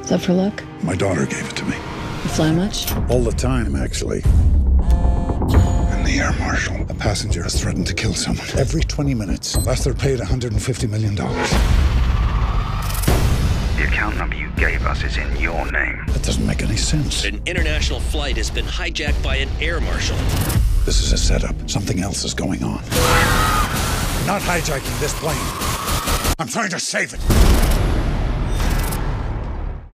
Is that for luck? My daughter gave it to me. You fly much? All the time, actually. In the air marshal, a passenger has threatened to kill someone every 20 minutes. unless they're paid $150 million. The account number you gave us is in your name. That doesn't make any sense. An international flight has been hijacked by an air marshal. This is a setup. Something else is going on. Not hijacking this plane. I'm trying to save it.